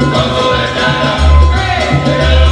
Vamos a